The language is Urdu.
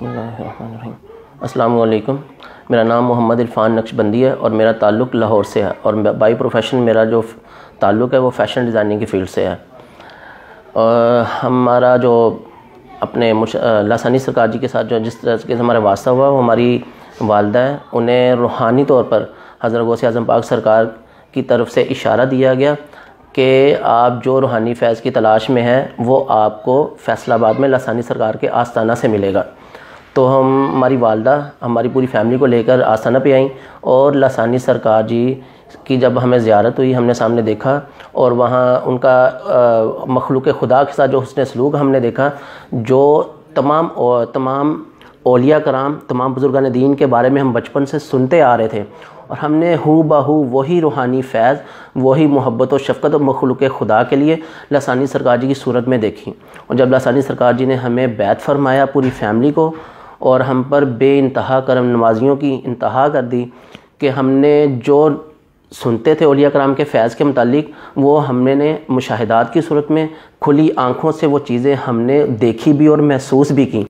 بسم اللہ الرحمن الرحیم۔ السلام علیکم۔ میرا نام محمد عرفان نقش بندی ہے اور میرا تعلق لاہور سے ہے اور بائی پروفیشن میرا جو تعلق ہے وہ فیشن ڈیزائننگ کی فیلڈ سے ہے۔ اور ہمارا جو اپنے لاسانی سرکار جی کے ساتھ جو جس طرح سے ہمارا واسطہ ہوا، وہ ہماری والدہ ہے انہیں روحانی طور پر حضرت غوث اعظم پاک سرکار کی طرف سے اشارہ دیا گیا کہ آپ جو روحانی فیض کی تلاش میں ہیں، وہ آپ کو فیصل آباد میں لسانی سرکار کے آستانہ سے ملے گا۔ تو ہم ہماری والدہ، ہماری پوری فیملی کو لے کر آستانہ پہ آئیں اور لسانی سرکار جی کی جب ہمیں زیارت ہوئی، ہم نے سامنے دیکھا اور وہاں ان کا مخلوق خدا کے ساتھ جو حسن سلوک ہم نے دیکھا، جو تمام تمام اولیاء کرام، تمام بزرگان دین کے بارے میں ہم بچپن سے سنتے آ رہے تھے اور ہم نے ہو بہو وہی روحانی فیض، وہی محبت و شفقت و مخلوق خدا کے لیے لسانی سرکار جی کی صورت میں دیکھی۔ اور جب لسانی سرکار جی نے ہمیں بیت فرمایا پوری فیملی کو اور ہم پر بے انتہا کرم نوازیوں کی انتہا کر دی کہ ہم نے جو سنتے تھے اولیاء کرام کے فیض کے متعلق، وہ ہم نے مشاہدات کی صورت میں کھلی آنکھوں سے وہ چیزیں ہم نے دیکھی بھی اور محسوس بھی کی۔